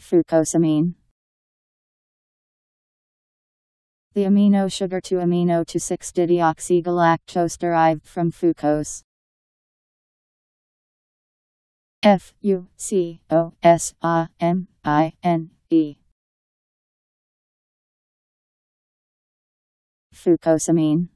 Fucosamine. The amino sugar 2 amino 2 6 dideoxygalactose derived from fucose. F U C O S A M I N E. Fucosamine.